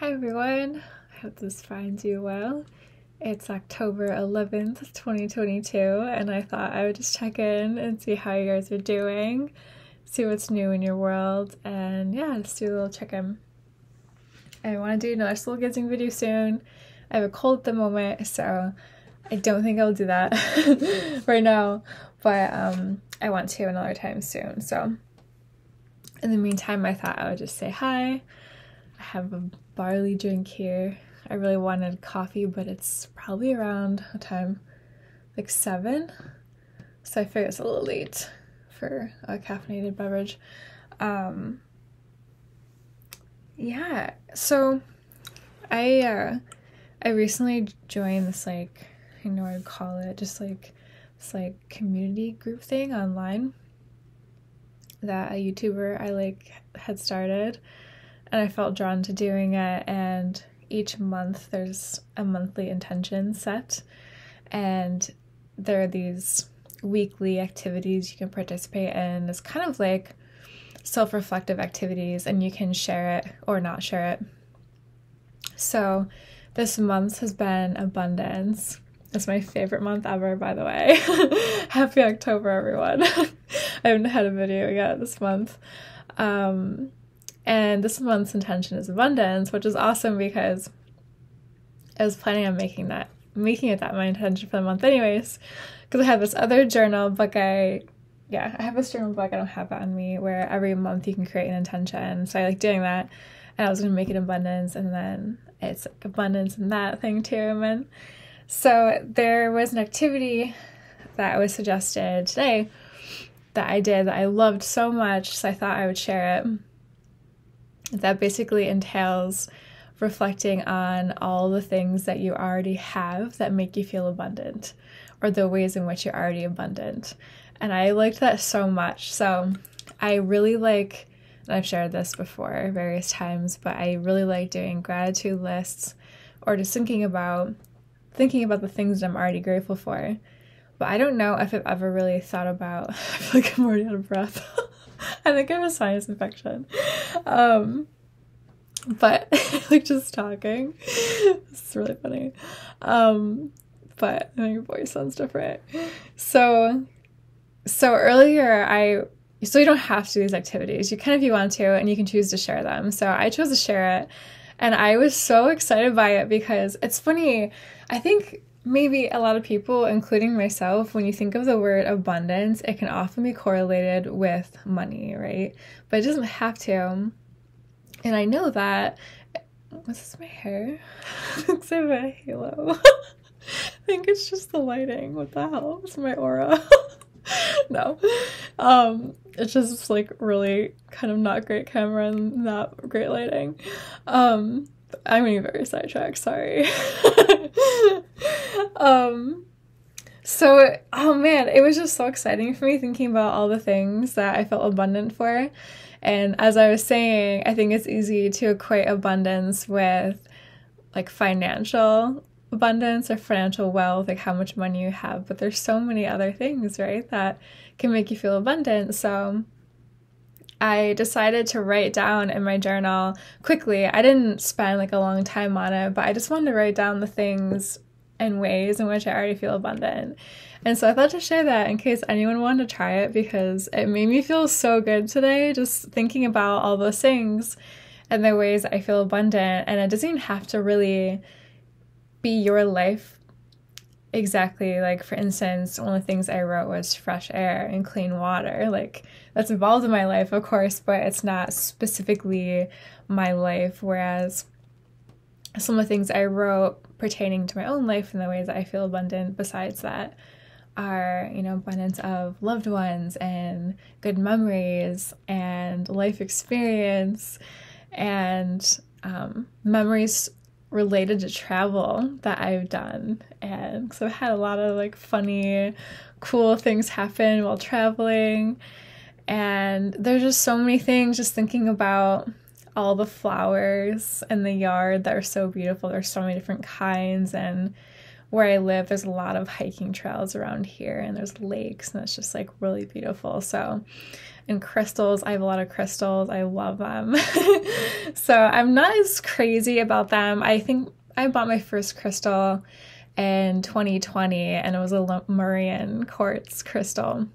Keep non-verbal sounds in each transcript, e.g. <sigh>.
Hi everyone, I hope this finds you well. It's October 11th, 2022, and I thought I would just check in and see how you guys are doing, see what's new in your world, and yeah, just do a little check in. I want to do another soul gazing video soon. I have a cold at the moment, so I don't think I'll do that <laughs> right now, but um, I want to another time soon. So, in the meantime, I thought I would just say hi. Have a barley drink here. I really wanted coffee, but it's probably around a time like seven, so I figure it's a little late for a caffeinated beverage. Um, yeah, so I uh, I recently joined this like I know I'd call it just like this like community group thing online that a YouTuber I like had started and I felt drawn to doing it and each month there's a monthly intention set and there are these weekly activities you can participate in. It's kind of like self-reflective activities and you can share it or not share it. So this month has been abundance. It's my favorite month ever, by the way. <laughs> Happy October, everyone. <laughs> I haven't had a video yet this month. Um, and this month's intention is abundance, which is awesome because I was planning on making that making it that my intention for the month anyways. Because I have this other journal book I yeah, I have this journal book, I don't have it on me, where every month you can create an intention. So I like doing that. And I was gonna make it abundance and then it's like abundance and that thing too. And so there was an activity that was suggested today that I did that I loved so much, so I thought I would share it. That basically entails reflecting on all the things that you already have that make you feel abundant, or the ways in which you're already abundant. And I liked that so much. So I really like, and I've shared this before various times, but I really like doing gratitude lists or just thinking about thinking about the things that I'm already grateful for. But I don't know if I've ever really thought about <laughs> I feel like I'm already out of breath. <laughs> <laughs> I think I have a sinus infection. Um but <laughs> like just talking. This is really funny. Um but my voice sounds different. So so earlier I so you don't have to do these activities. You can if you want to and you can choose to share them. So I chose to share it and I was so excited by it because it's funny. I think maybe a lot of people, including myself, when you think of the word abundance, it can often be correlated with money, right? But it doesn't have to. And I know that. Was this my hair? looks like a halo. <laughs> I think it's just the lighting. What the hell? It's my aura. <laughs> no. Um, it's just like really kind of not great camera and not great lighting. Um, I'm getting very sidetracked, sorry. <laughs> um, so, oh man, it was just so exciting for me thinking about all the things that I felt abundant for. And as I was saying, I think it's easy to equate abundance with like financial abundance or financial wealth, like how much money you have, but there's so many other things, right, that can make you feel abundant. So I decided to write down in my journal quickly. I didn't spend like a long time on it, but I just wanted to write down the things and ways in which I already feel abundant. And so I thought to share that in case anyone wanted to try it because it made me feel so good today just thinking about all those things and the ways I feel abundant. And it doesn't even have to really be your life exactly. Like for instance one of the things i wrote was fresh air and clean water. Like that's involved in my life of course but it's not specifically my life whereas some of the things i wrote pertaining to my own life and the ways that i feel abundant besides that are you know abundance of loved ones and good memories and life experience and um, memories related to travel that I've done. And so I've had a lot of like funny, cool things happen while traveling. And there's just so many things just thinking about all the flowers in the yard that are so beautiful. There's so many different kinds and where I live, there's a lot of hiking trails around here, and there's lakes, and it's just like really beautiful. So, and crystals, I have a lot of crystals. I love them. <laughs> so, I'm not as crazy about them. I think I bought my first crystal in 2020, and it was a Lemurian quartz crystal.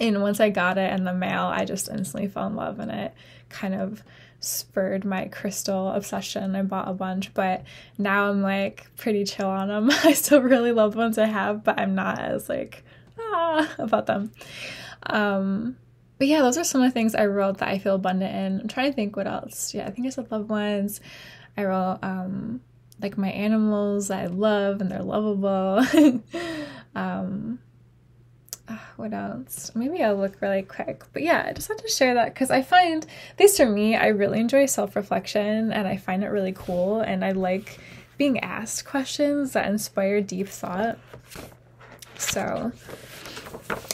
And once I got it in the mail, I just instantly fell in love, and it kind of spurred my crystal obsession. I bought a bunch, but now I'm like pretty chill on them. <laughs> I still really love the ones I have, but I'm not as like ah about them. Um, but yeah, those are some of the things I wrote that I feel abundant in. I'm trying to think what else. Yeah, I think I said loved ones. I wrote um like my animals I love and they're lovable. <laughs> um Ah, what else? Maybe I'll look really quick. But yeah, I just had to share that because I find, at least for me, I really enjoy self reflection and I find it really cool. And I like being asked questions that inspire deep thought. So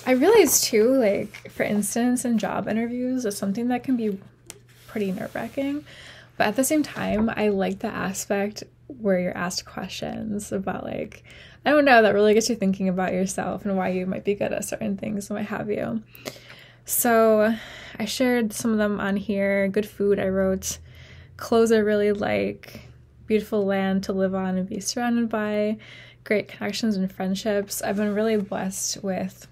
I realize too, like, for instance, in job interviews, it's something that can be pretty nerve wracking. But at the same time, I like the aspect where you're asked questions about, like, I don't know, that really gets you thinking about yourself and why you might be good at certain things and what have you. So I shared some of them on here. Good food, I wrote. Clothes I really like. Beautiful land to live on and be surrounded by. Great connections and friendships. I've been really blessed with,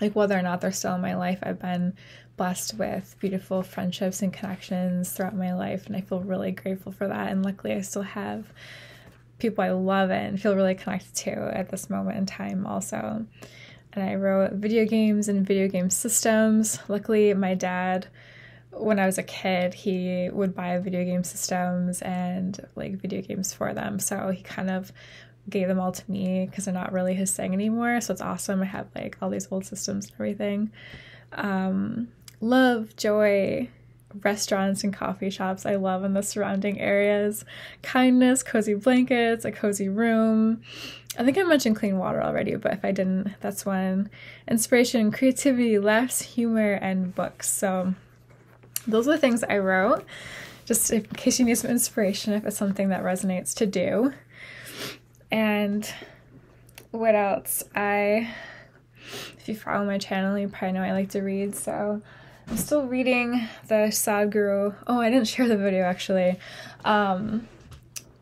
like, whether or not they're still in my life, I've been blessed with beautiful friendships and connections throughout my life, and I feel really grateful for that. And luckily, I still have people I love and feel really connected to at this moment in time, also. And I wrote video games and video game systems. Luckily, my dad, when I was a kid, he would buy video game systems and like video games for them. So he kind of gave them all to me because they're not really his thing anymore. So it's awesome. I have like all these old systems and everything. Um, love, joy, restaurants and coffee shops I love in the surrounding areas. Kindness, cozy blankets, a cozy room. I think I mentioned clean water already, but if I didn't, that's one. Inspiration, creativity, laughs, humor, and books. So those are the things I wrote, just in case you need some inspiration if it's something that resonates to do. And what else? I, if you follow my channel, you probably know I like to read, so I'm still reading the Sadhguru. Oh, I didn't <laughs> share the video actually. Um,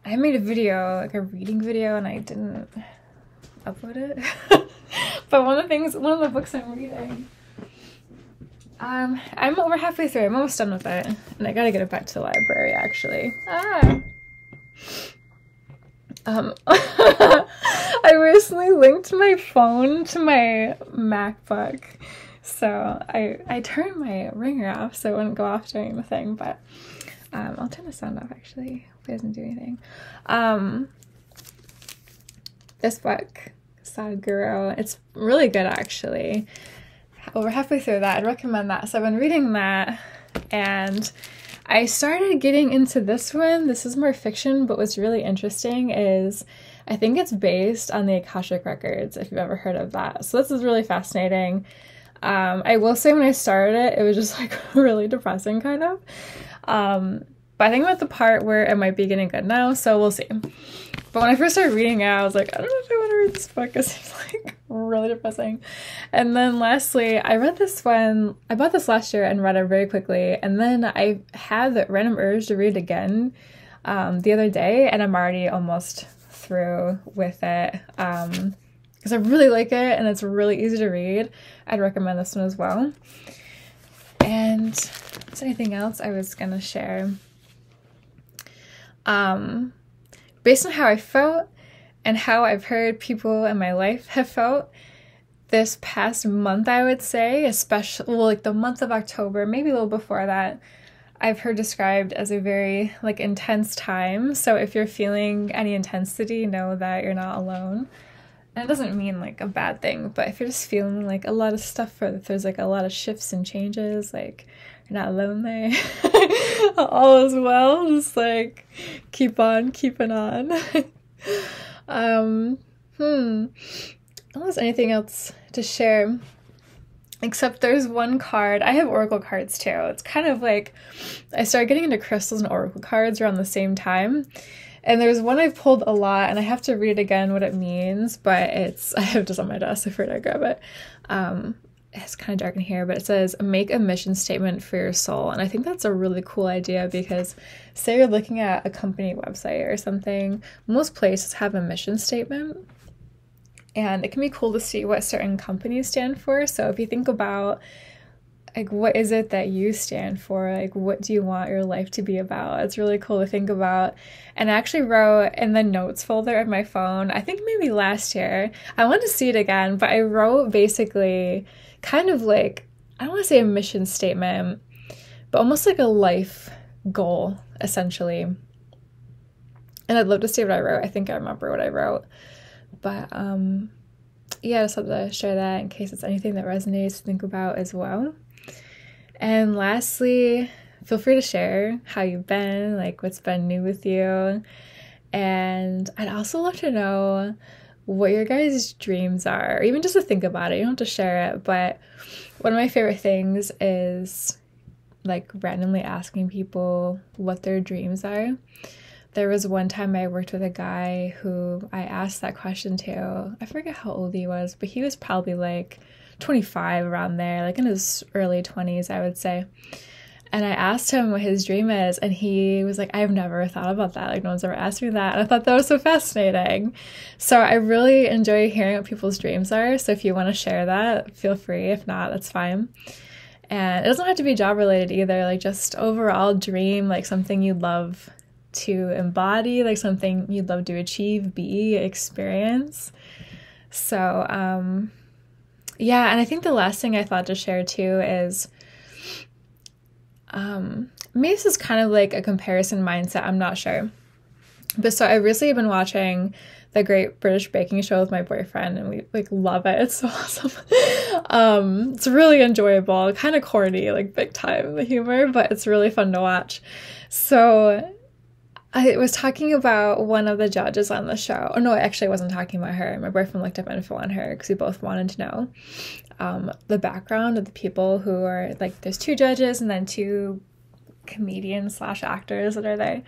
I made a video, like a reading video, and I didn't upload it. <laughs> but one of the things, one of the books I'm reading, um, I'm over halfway through. I'm almost done with it, and I gotta get it back to the library actually. Ah. Um, <laughs> I recently linked my phone to my MacBook so I I turned my ringer off so it wouldn't go off during the thing, but um, I'll turn the sound off actually. If it doesn't do anything. Um, this book, Sadhguru, it's really good actually. We're halfway through that, I'd recommend that. So I've been reading that and I started getting into this one. This is more fiction, but what's really interesting is I think it's based on the Akashic Records, if you've ever heard of that. So this is really fascinating. Um, I will say when I started it, it was just <laughs> like really depressing, kind of. Um, but I think I'm at the part where it might be getting good now, so we'll see. But when I first started reading it, I was like, I don't know if I want to read this book because <laughs> it's like really depressing. And then lastly, I read this one, I bought this last year and read it very quickly. And then I had the random urge to read it again um, the other day, and I'm already almost through with it. Um, because I really like it and it's really easy to read. I'd recommend this one as well. And is anything else I was gonna share? Um, based on how I felt and how I've heard people in my life have felt this past month, I would say, especially well, like the month of October, maybe a little before that, I've heard described as a very like intense time. So if you're feeling any intensity, know that you're not alone. And it doesn't mean like a bad thing, but if you're just feeling like a lot of stuff, or if there's like a lot of shifts and changes, like you're not lonely. <laughs> all is well. Just like keep on keeping on. <laughs> um, hmm. Unless anything else to share. Except there's one card. I have oracle cards too. It's kind of like I started getting into crystals and oracle cards around the same time. And there's one I've pulled a lot, and I have to read again what it means, but it's, <laughs> I have just on my desk, I forgot to grab it. Um, it's kind of dark in here, but it says make a mission statement for your soul. And I think that's a really cool idea because, say, you're looking at a company website or something, most places have a mission statement. And it can be cool to see what certain companies stand for. So if you think about like what is it that you stand for like what do you want your life to be about it's really cool to think about and i actually wrote in the notes folder of my phone i think maybe last year i want to see it again but i wrote basically kind of like i don't want to say a mission statement but almost like a life goal essentially. And i'd love to see what i wrote. I think i remember what i wrote. But um yeah i just had to share that in case it's anything that resonates to think about as well. And lastly, feel free to share how you've been, like what's been new with you. And I'd also love to know what your guys' dreams are, even just to think about it. You don't have to share it, but one of my favorite things is like randomly asking people what their dreams are. There was one time I worked with a guy who I asked that question to. I forget how old he was, but he was probably like 25 around there, like in his early 20s, I would say. And I asked him what his dream is, and he was like, I've never thought about that. Like, no one's ever asked me that. And I thought that was so fascinating. So I really enjoy hearing what people's dreams are. So if you want to share that, feel free. If not, that's fine. And it doesn't have to be job related either, like, just overall dream, like something you'd love to embody, like something you'd love to achieve, be, experience. So, um, yeah, and I think the last thing I thought to share too is um maybe this is kind of like a comparison mindset, I'm not sure. But so I've recently been watching the Great British Baking Show with my boyfriend, and we like love it. <laughs> It's so awesome. um, it's really enjoyable, kind of corny, like big time the humor, but it's really fun to watch. So I was talking about one of the judges on the show. Oh no, actually, I wasn't talking about her. My boyfriend looked up info on her because we both wanted to know um, the background of the people who are like. There's two judges and then two comedians slash actors that are there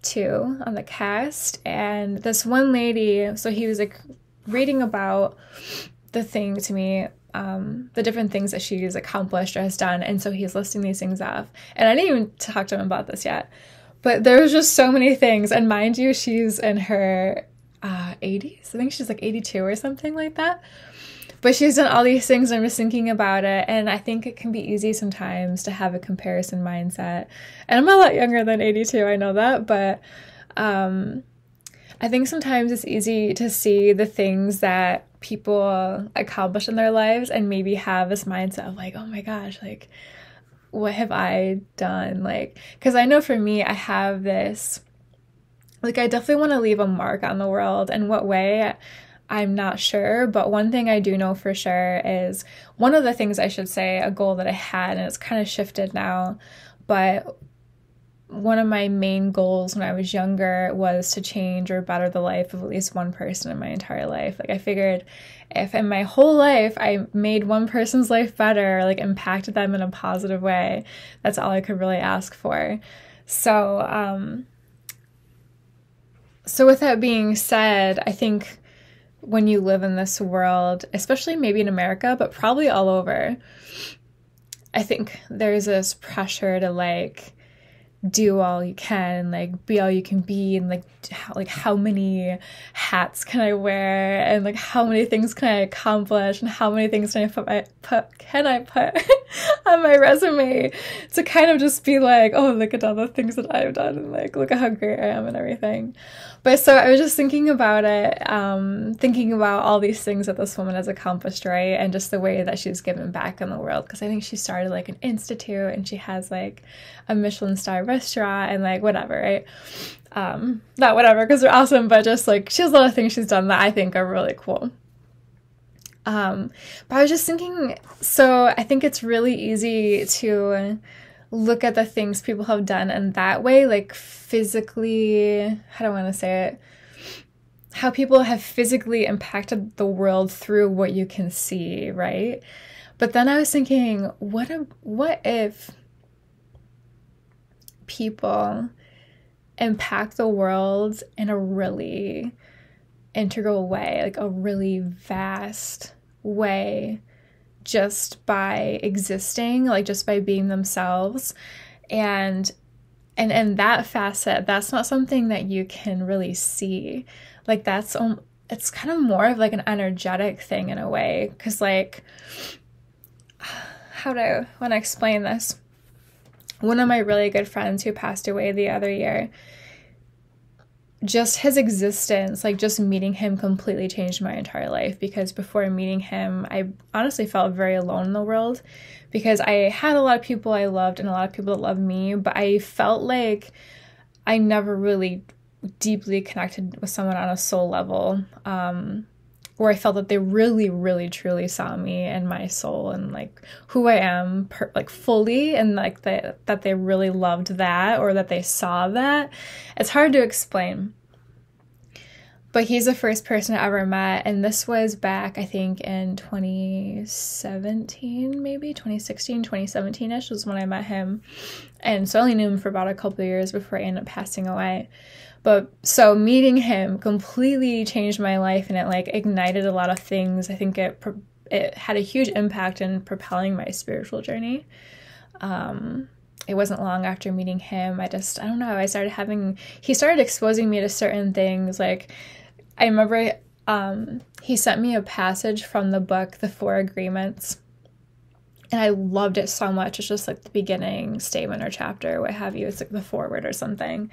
too on the cast. And this one lady, so he was like reading about the thing to me um, the different things that she's accomplished or has done. And so he's listing these things off. And I didn't even talk to him about this yet. But there's just so many things. And mind you, she's in her uh, 80s. I think she's like 82 or something like that. But she's done all these things. And I'm just thinking about it. And I think it can be easy sometimes to have a comparison mindset. And I'm a lot younger than 82, I know that. But um, I think sometimes it's easy to see the things that people accomplish in their lives and maybe have this mindset of like, oh my gosh, like what have I done? Like, because I know for me, I have this, like, I definitely want to leave a mark on the world. And what way? I'm not sure, but one thing I do know for sure is one of the things I should say, a goal that I had, and it's kind of shifted now, but one of my main goals when I was younger was to change or better the life of at least one person in my entire life. Like I figured if in my whole life I made one person's life better, like impacted them in a positive way, that's all I could really ask for. So, um so with that being said, I think when you live in this world, especially maybe in America, but probably all over, I think there's this pressure to like do all you can like be all you can be and like how, like how many hats can I wear and like how many things can I accomplish and how many things can I put my put can I put <laughs> on my resume to kind of just be like oh look at all the things that I've done and like look at how great I am and everything. But so I was just thinking about it um thinking about all these things that this woman has accomplished right and just the way that she's given back in the world because I think she started like an institute and she has like a Michelin star restaurant and like whatever, right? Um, not whatever because they're awesome, but just like she has a lot of things she's done that I think are really cool. Um, but I was just thinking, so I think it's really easy to look at the things people have done in that way, like physically, how do I want to say it? How people have physically impacted the world through what you can see, right? But then I was thinking, what if, what if people impact the world in a really integral way, like a really vast way, just by existing, like just by being themselves. And and and that facet, that's not something that you can really see. Like that's um, it's kind of more of like an energetic thing in a way, because like <sighs> how do I want to explain this? One of my really good friends who passed away the other year, just his existence, like just meeting him completely changed my entire life because before meeting him, I honestly felt very alone in the world because I had a lot of people I loved and a lot of people that loved me, but I felt like I never really deeply connected with someone on a soul level. Um, where I felt that they really, really, truly saw me and my soul and like who I am, per, like fully, and like that that they really loved that or that they saw that. It's hard to explain. But he's the first person I ever met, and this was back, I think, in 2017, maybe 2016, 2017 ish was when I met him. And so I only knew him for about a couple of years before I ended up passing away. But so meeting him completely changed my life and it like ignited a lot of things. I think it it had a huge impact in propelling my spiritual journey. Um, it wasn't long after meeting him. I just I don't know. I started having he started exposing me to certain things. Like I remember um, he sent me a passage from the book The Four Agreements. And I loved it so much. It's just like the beginning statement or chapter, what have you. It's like the foreword or something.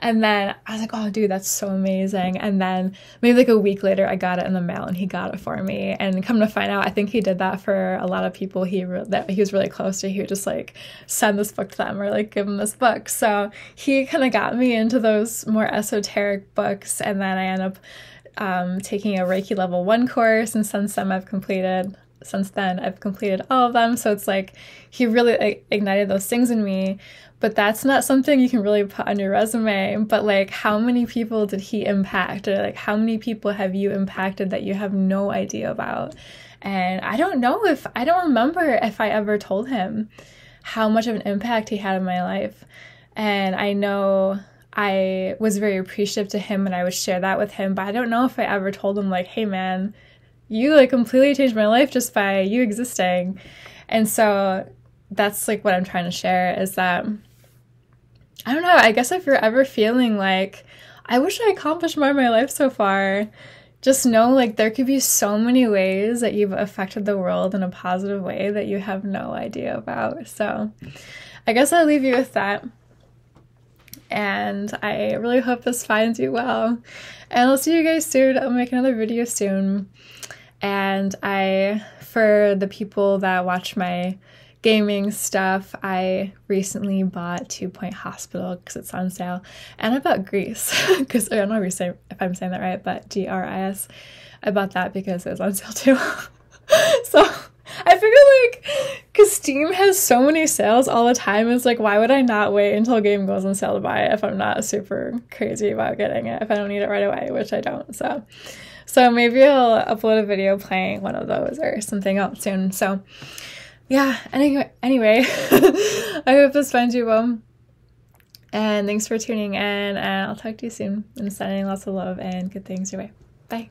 And then I was like, oh, dude, that's so amazing. And then maybe like a week later, I got it in the mail and he got it for me. And come to find out, I think he did that for a lot of people he re- that he was really close to. He would just like send this book to them or like give them this book. So he kind of got me into those more esoteric books. And then I end up um, taking a Reiki level one course. And since then, I've completed since then I've completed all of them. So it's like he really ignited those things in me. But that's not something you can really put on your resume. But like how many people did he impact? Or like how many people have you impacted that you have no idea about? And i don't know if i don't remember if i ever told him how much of an impact he had in my life. And i know i was very appreciative to him and i would share that with him. But i don't know if i ever told him like hey man you like completely changed my life just by you existing and so that's like what i'm trying to share is that I don't know. I guess if you're ever feeling like, I wish I accomplished more in my life so far, just know like there could be so many ways that you've affected the world in a positive way that you have no idea about. So I guess I'll leave you with that. And I really hope this finds you well. And I'll see you guys soon. I'll make another video soon. And I, for the people that watch my gaming stuff. I recently bought Two Point Hospital because it's on sale, and I bought Gris <laughs> because I don't know if I'm saying that right, but G R I S. I bought that because it was on sale too. <laughs> so I figure like because Steam has so many sales all the time, it's like why would I not wait until a game goes on sale to buy it if I'm not super crazy about getting it if I don't need it right away, which I don't. So. So maybe I'll upload a video playing one of those or something else soon. So yeah, anyway, anyway <laughs> I hope this finds you well. And thanks for tuning in, and I'll talk to you soon. I'm sending lots of love and good things your way. Bye.